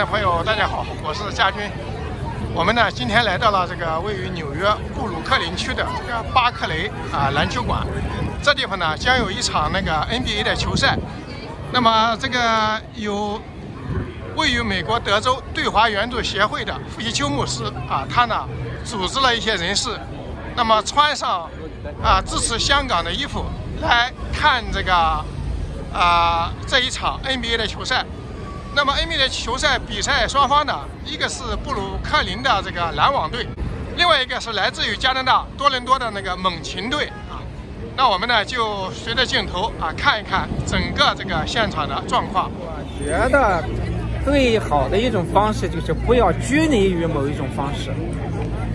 的朋友，大家好，我是家军。我们呢今天来到了这个位于纽约布鲁克林区的这个巴克雷啊篮球馆。这地方呢将有一场那个 NBA 的球赛。那么这个有位于美国德州对华援助协会的傅习秋牧师啊，他呢组织了一些人士，那么穿上啊支持香港的衣服来看这个啊这一场 NBA 的球赛。那么 NBA 的球赛比赛双方呢，一个是布鲁克林的这个篮网队，另外一个是来自于加拿大多伦多的那个猛禽队啊。那我们呢就随着镜头啊看一看整个这个现场的状况。我觉得最好的一种方式就是不要拘泥于某一种方式。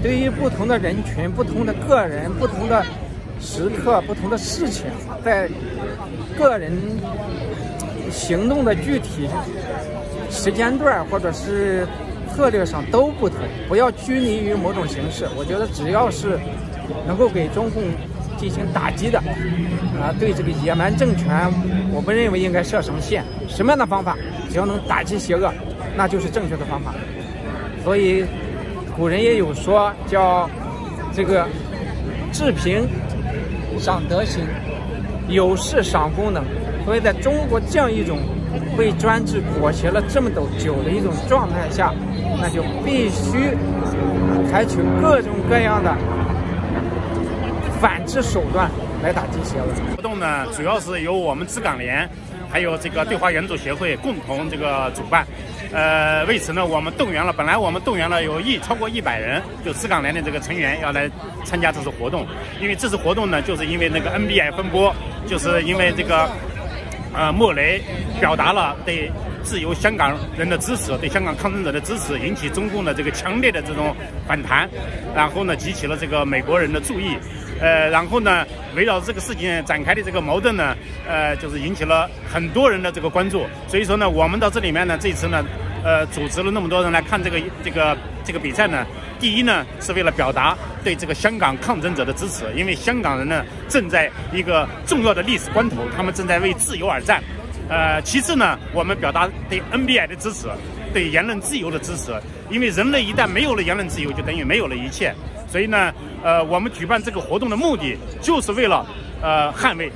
对于不同的人群、不同的个人、不同的时刻、不同的事情，在个人行动的具体时间段或者是策略上都不同，不要拘泥于某种形式。我觉得只要是能够给中共进行打击的，啊，对这个野蛮政权，我不认为应该设什么限，什么样的方法，只要能打击邪恶，那就是正确的方法。所以古人也有说叫这个治平赏德行，有事赏功能。所以在中国这样一种被专制裹挟了这么久的一种状态下，那就必须采取各种各样的反制手段来打击邪恶。活动呢，主要是由我们支港联，还有这个对华援助协会共同这个主办。呃，为此呢，我们动员了，本来我们动员了有一超过一百人，就支港联的这个成员要来参加这次活动。因为这次活动呢，就是因为那个 NBA 风波，就是因为这个。呃，莫雷表达了对自由香港人的支持，对香港抗争者的支持，引起中共的这个强烈的这种反弹，然后呢，激起了这个美国人的注意，呃，然后呢，围绕这个事情展开的这个矛盾呢，呃，就是引起了很多人的这个关注，所以说呢，我们到这里面呢，这次呢。呃，组织了那么多人来看这个这个这个比赛呢。第一呢，是为了表达对这个香港抗争者的支持，因为香港人呢正在一个重要的历史关头，他们正在为自由而战。呃，其次呢，我们表达对 NBA 的支持，对言论自由的支持，因为人类一旦没有了言论自由，就等于没有了一切。所以呢，呃，我们举办这个活动的目的，就是为了呃捍卫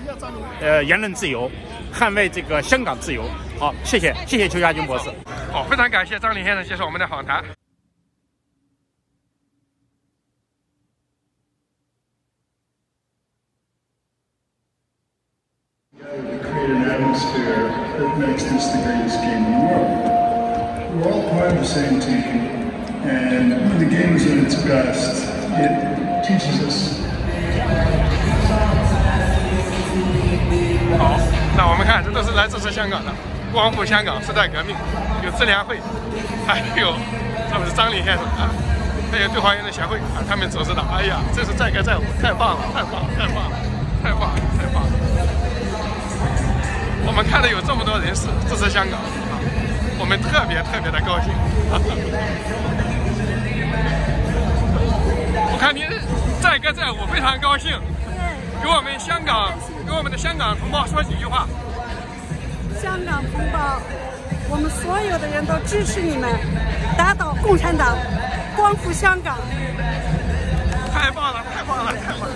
呃言论自由，捍卫这个香港自由。好，谢谢，谢谢邱家军博士。好，非常感谢张林先生接受我们的访谈。create an atmosphere that makes this the greatest game in world. We're all part of the same team, and when the game is at its best, it teaches us 好，那我们看，这都是来支持香港的，光复香港，时代革命，有智联会，还有他们是张林先生啊，还有对华人的协会啊，他们组织的。哎呀，这是载歌载舞，太棒了，太棒了，太棒了，太棒了，太棒了！我们看到有这么多人士支持香港啊，我们特别特别的高兴。我看您载歌载舞，非常高兴，给我们香港，给我们的香港同胞说几句话。香港同胞，我们所有的人都支持你们打倒共产党，光复香港。太棒了，太棒了，太棒了！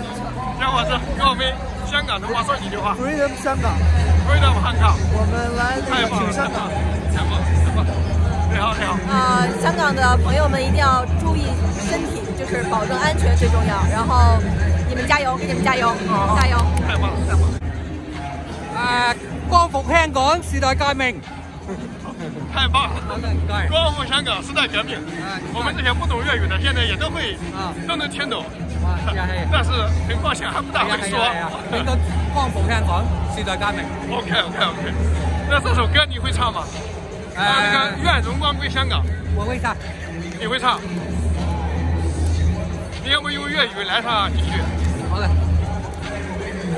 小伙子，跟我们香港同胞说几句话。Freedom 香港，Freedom 香港，我们来太棒了，挺香港。太棒了，太棒了！你好，你好。啊、香港的朋友们一定要注意身体，就是保证安全最重要。然后你们加油，给你们加油，加油！太棒了，太棒了！誒，光復香港，時代革命。太棒了！光复香港，时代革命。我们这些不懂粤语的，现在也都会，都能听懂。但是很抱歉，还不大会说。光复香港，时代革命。OK OK OK。那这首歌你会唱吗？啊，那个愿荣光归香港。我会唱。你会唱？你要不用粤语来上几句？好的。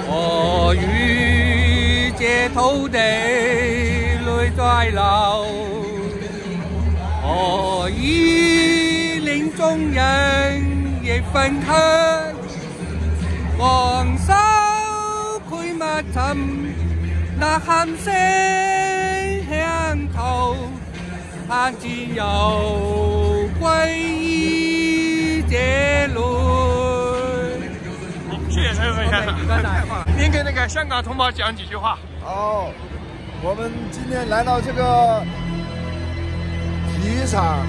我与这土地泪在流，我已令众人亦愤恨，昂首配勿沉，呐喊声响头，盼自由归于这里。 您给那个香港同胞讲几句话。哦，我们今天来到这个体育场，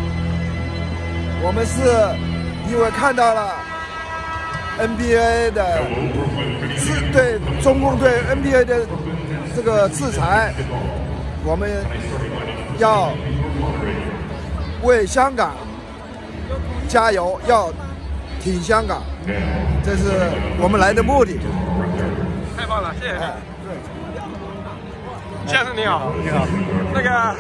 我们是因为看到了 NBA 的制对中共对 NBA 的这个制裁，我们要为香港加油，要挺香港。这是我们来的目的。太棒了，谢谢。先生你好，你好。那个，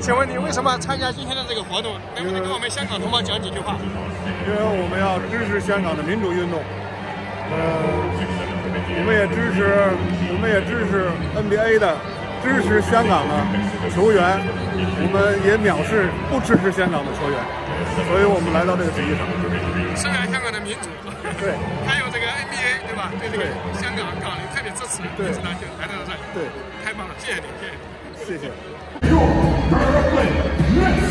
请问你为什么参加今天的这个活动？能不能跟我们香港同胞讲几句话？因为我们要支持香港的民主运动。呃，我们也支持，我们也支持 NBA 的，支持香港的球员。我们也藐视不支持香港的球员，所以我们来到这个体育场。声援香港的民主。对，还有这个 NBA，对吧？对这个香港港人特别支持，来到了这里。对，太棒了，谢谢你，谢谢你。谢谢。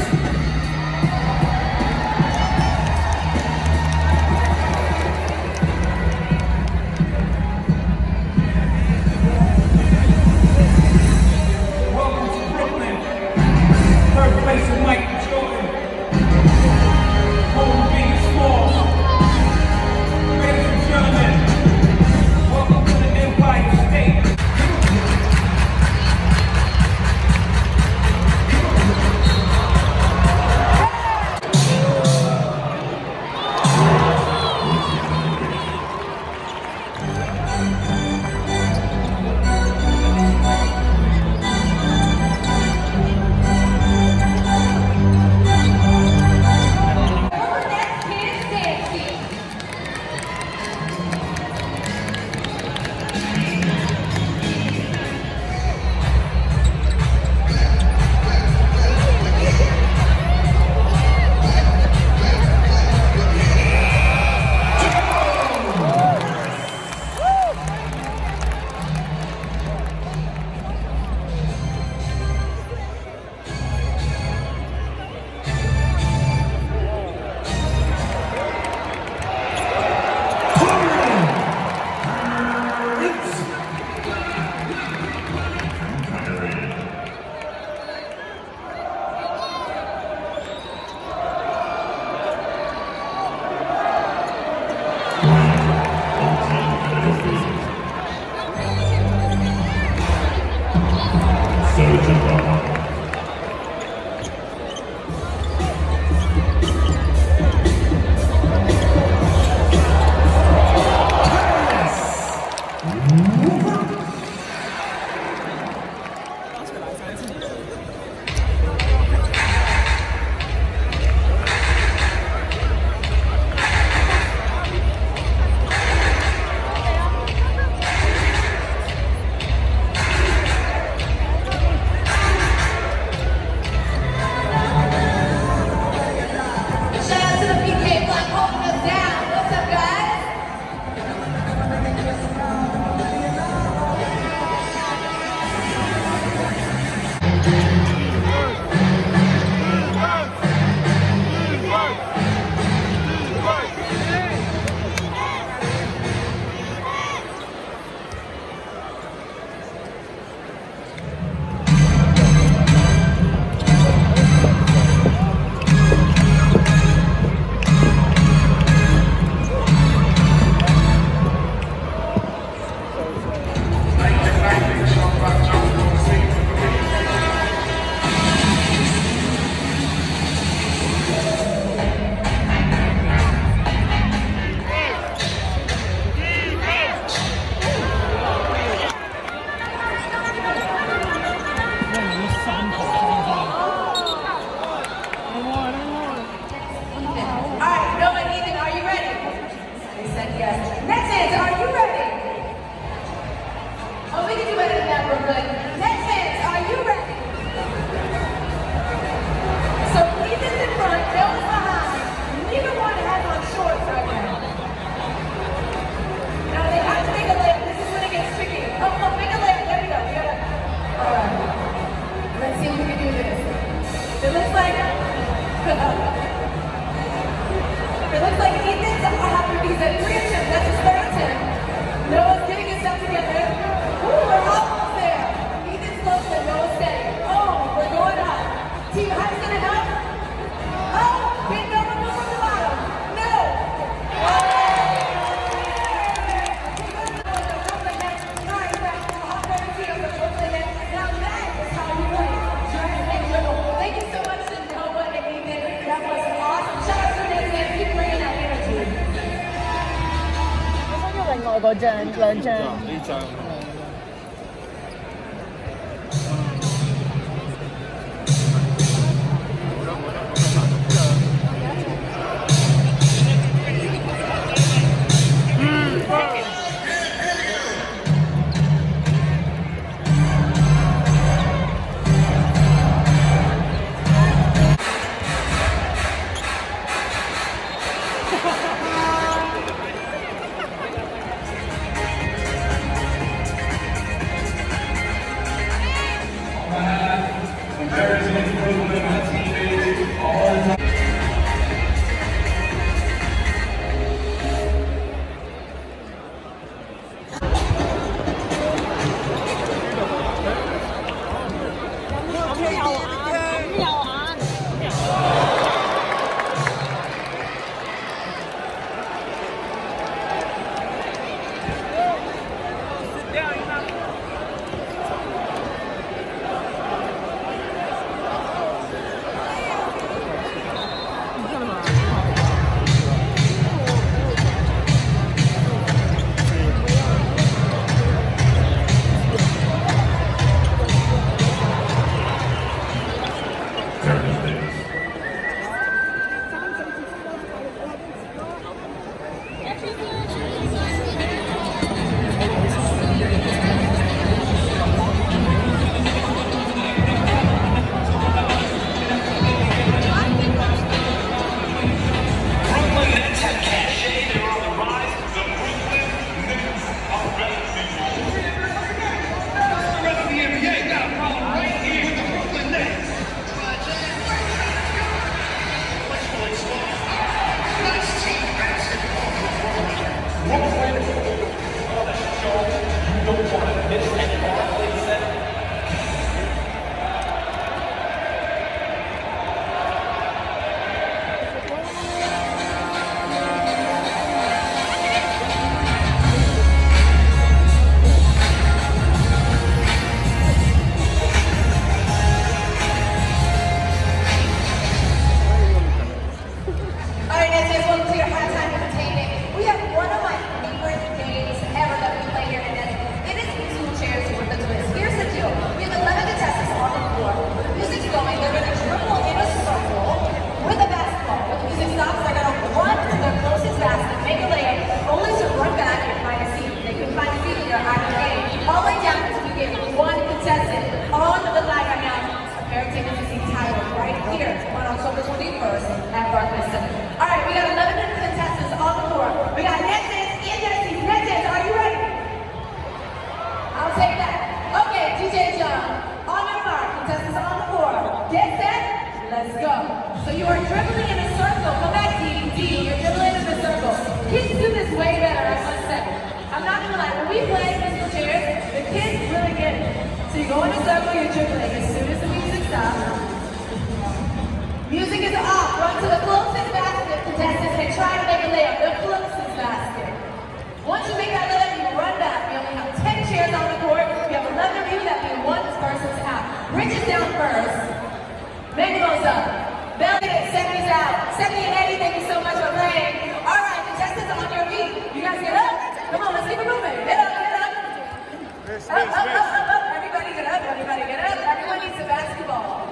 it looks like Ethan's happy reason. 我嗰陣兩張。呢張。Up. Belly and Semi's out. Semi and Eddie, thank you so much for playing. All right, contestants on your feet. You guys get up. Come on, let's keep it moving. Get up, get up. Up, up, up, up, up. Everybody get up. Everybody get up. Everyone needs a basketball.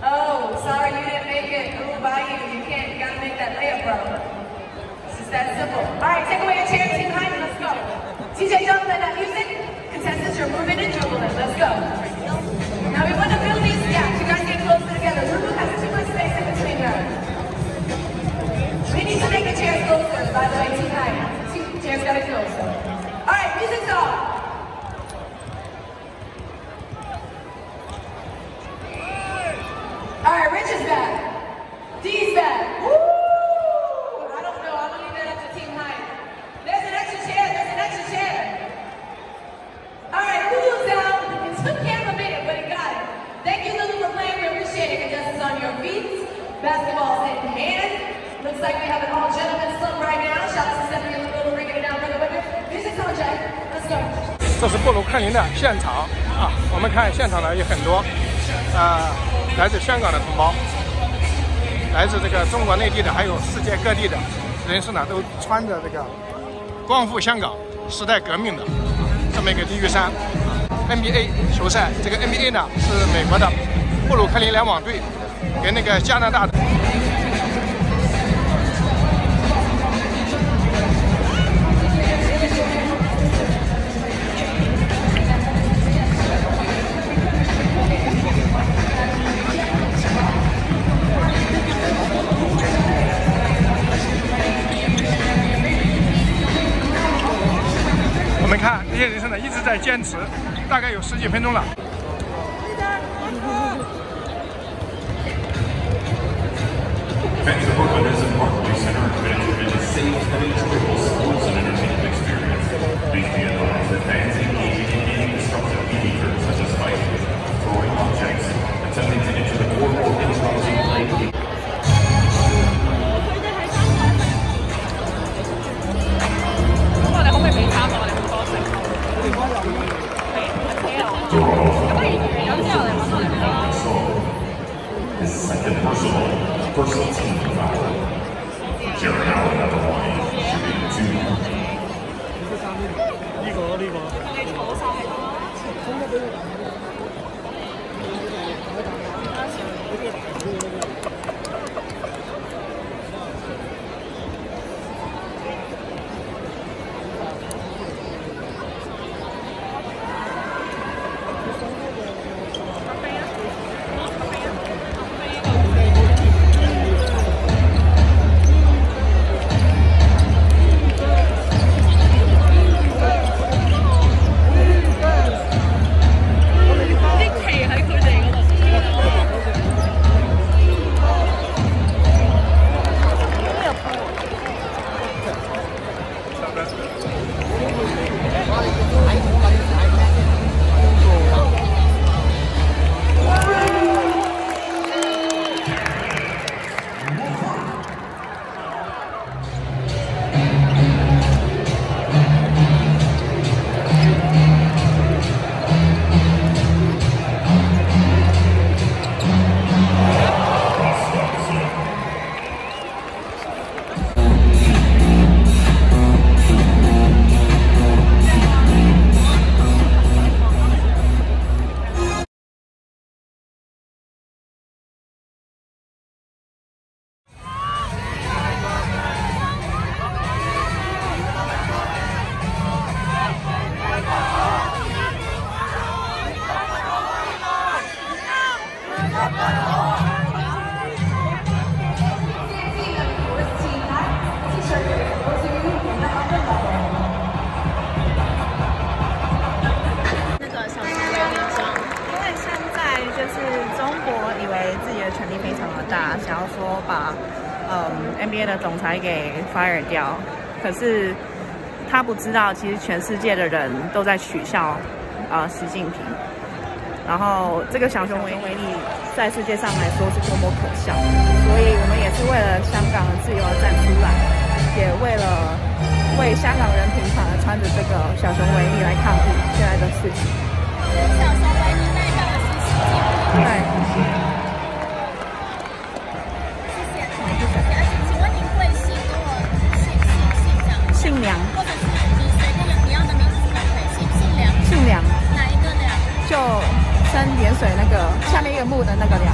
Oh, sorry you didn't make it. Ooh, by you. You can't. You gotta make that layup, bro. It's just that simple. All right, take away your chair, team Hyman. Let's go. TJ, don't play that music. Contestants, you're moving and dribbling. Let's go. Now we want to fill by the way, gotta closer. All right, off. All right, Rich is back. D's back. Woo! I don't know. I'm gonna leave that up to Team. There's an extra chair. There's an extra chair. All right, took him a minute, but he got it. Thank you, Lulu, for playing. We appreciate it. Contestants on your feet. Basketballs in hand. Looks like we have an all gentlemen's 这是布鲁克林的现场啊，我们看现场呢有很多啊、来自香港的同胞，来自这个中国内地的，还有世界各地的人士呢，都穿着这个光复香港、时代革命的这么一个体育山。NBA 球赛，这个 NBA 呢是美国的布鲁克林篮网队跟那个加拿大的。坚持，大概有十几分钟了。裁给 fire 掉，可是他不知道，其实全世界的人都在取笑呃习近平。然后这个小熊维尼在世界上来说是多么可笑，所以我们也是为了香港的自由而站出来，也为了为香港人平常而穿着这个小熊维尼来抗议现在的事情。小熊维尼代表习近平。对。姓梁，或者是你随便你要的名字都可以，姓姓梁。姓梁，哪一个梁？就三点水那个下面一个木的那个梁。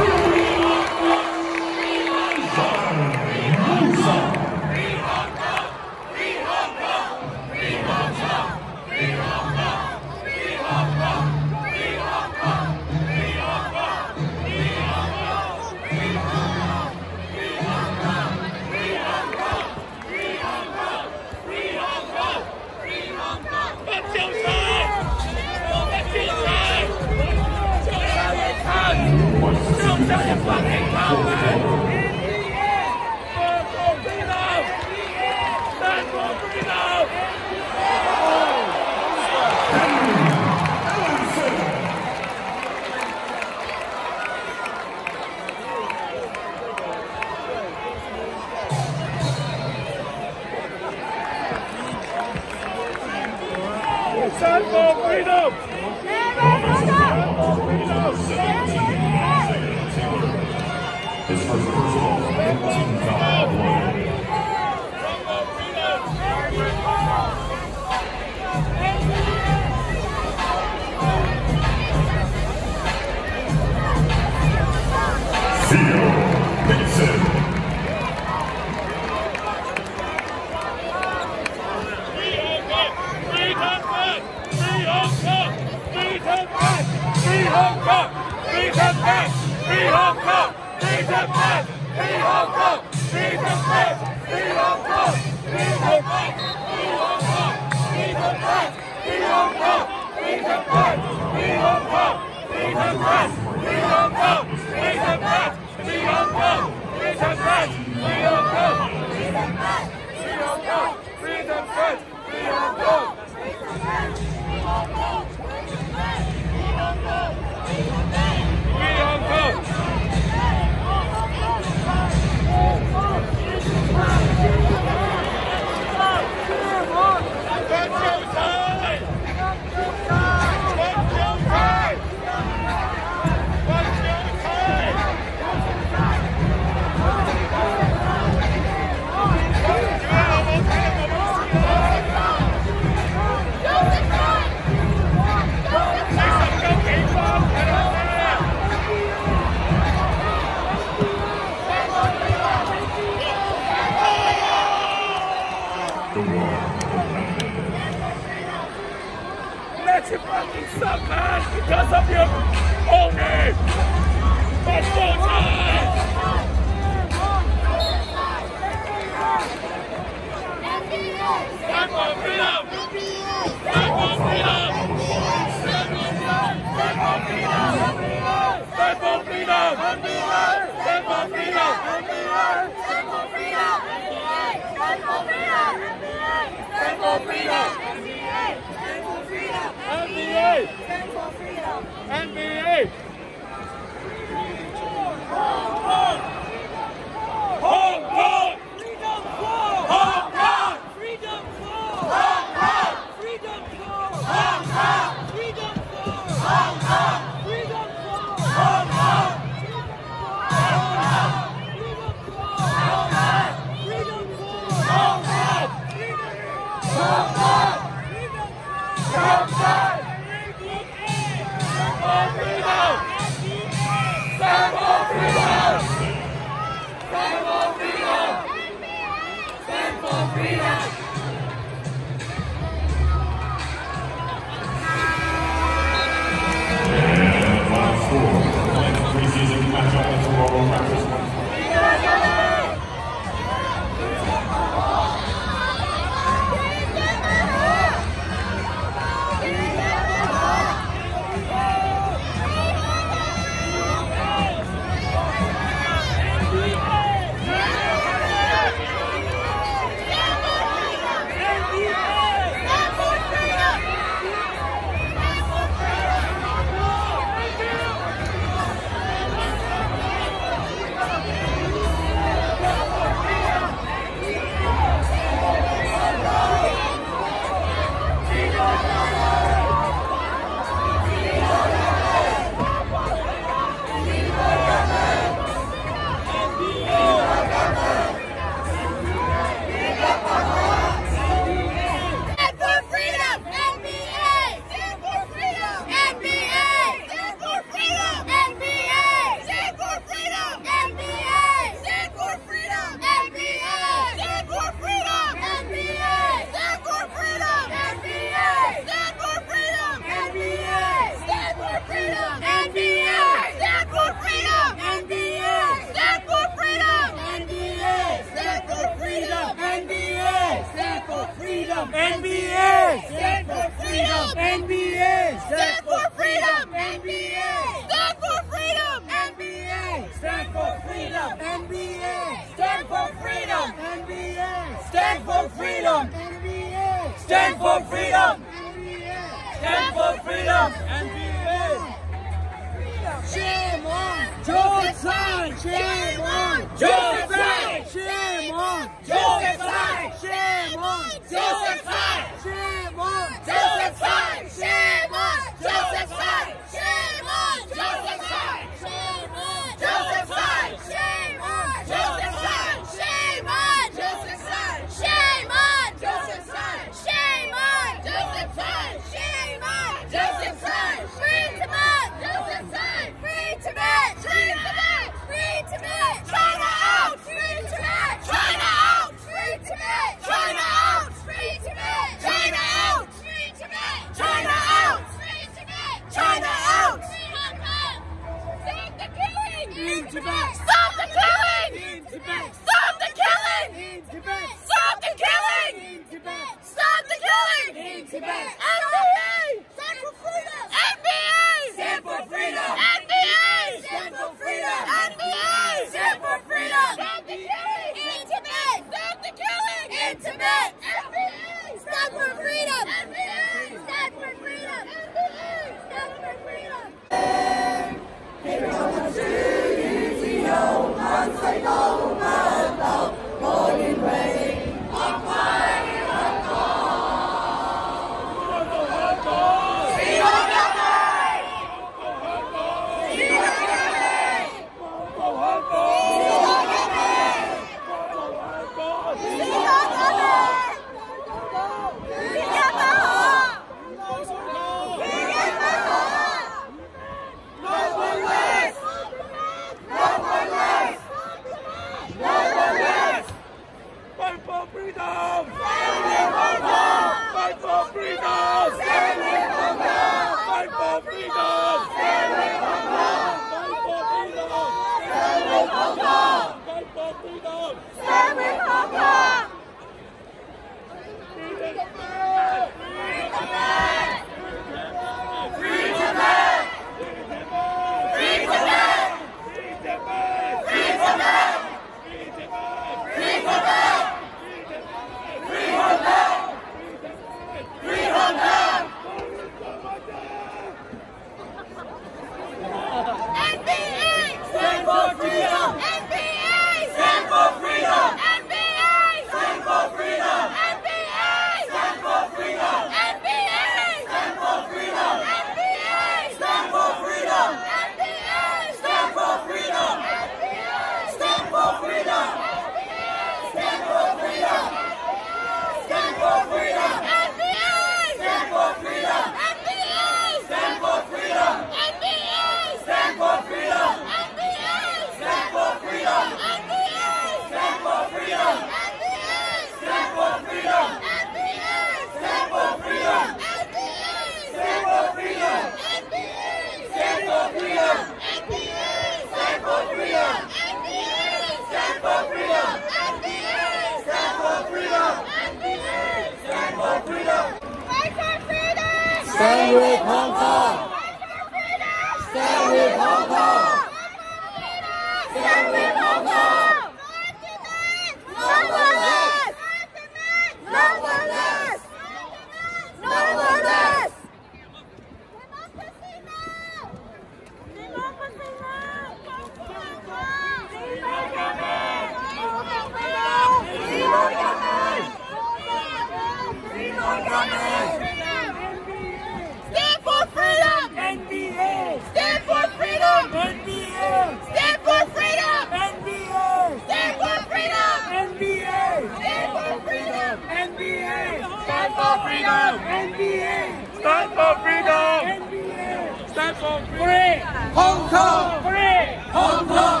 Hong Kong! Free! Hong Kong!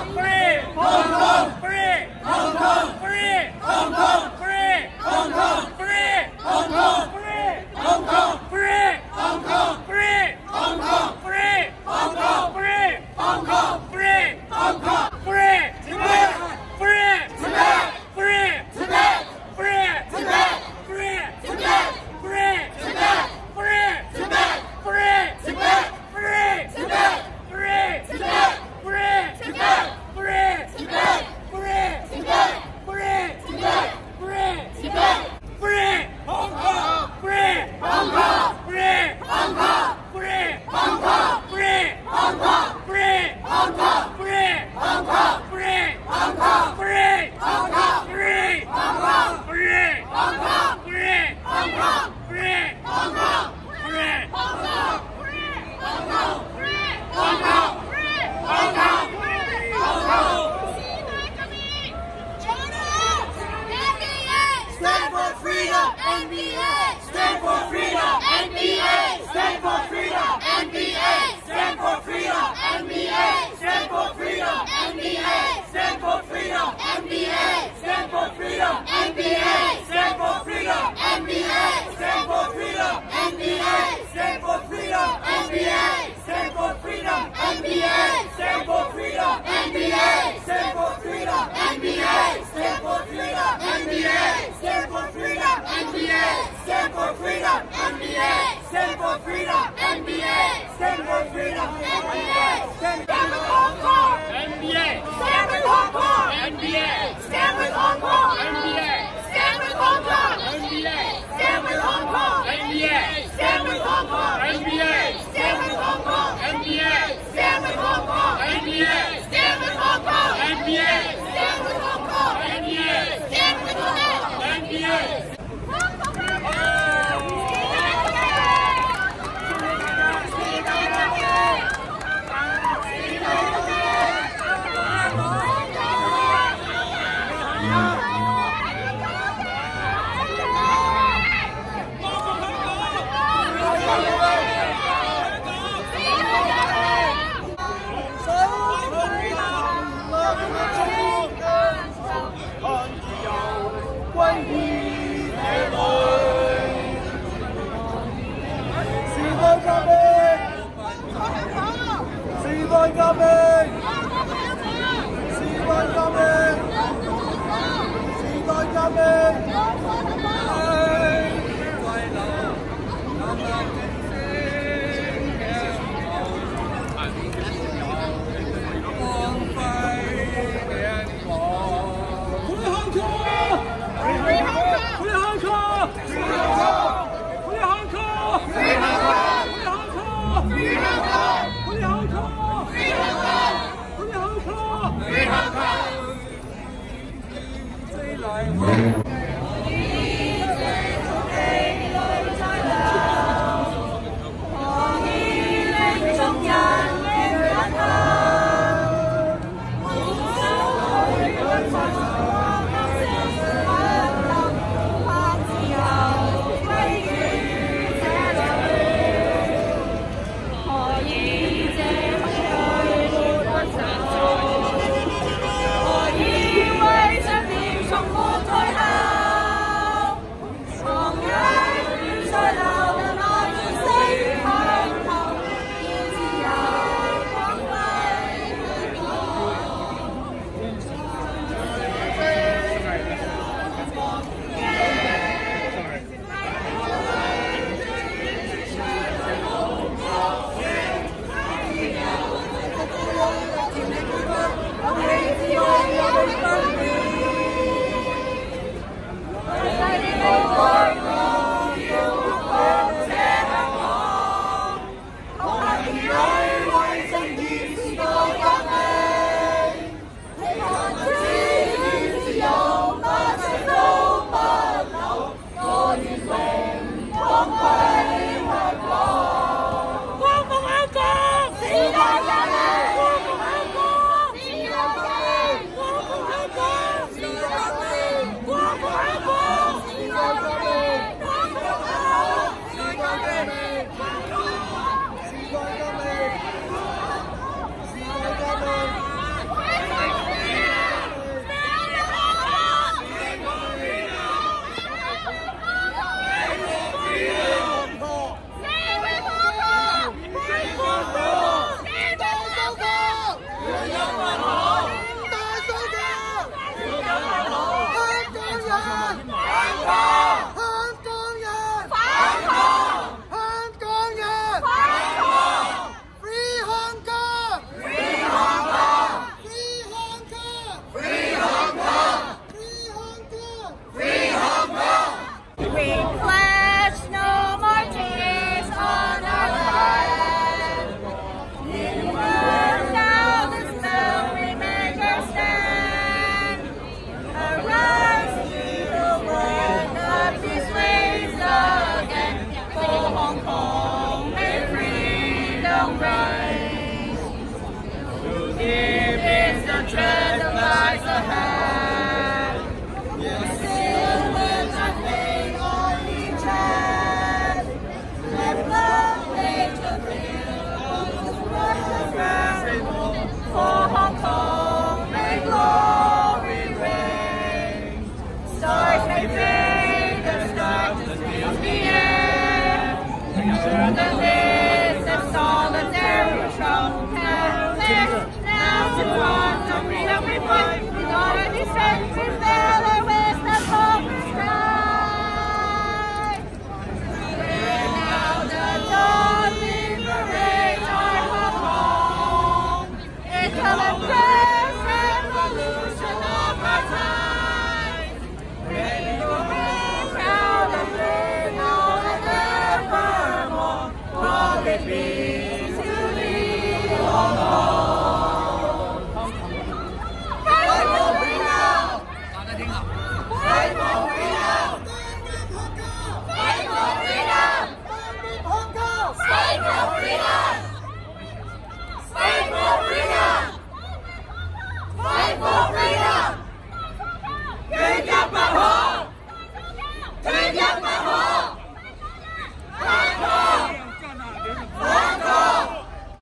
NBA! Stand for freedom! NBA! Stand for freedom! NBA! Stand for freedom! NBA! Stand for freedom! NBA! Stand for freedom! NBA! Stand for freedom! NBA! Stand for freedom! NBA! Stand for freedom! NBA! Stand with Hong Kong! NBA! Stand with Hong Kong! NBA! Stand with Hong Kong! NBA! Stand with Hong Kong! NBA! Stand with Hong Kong! NBA! Stand with Hong Kong! NBA!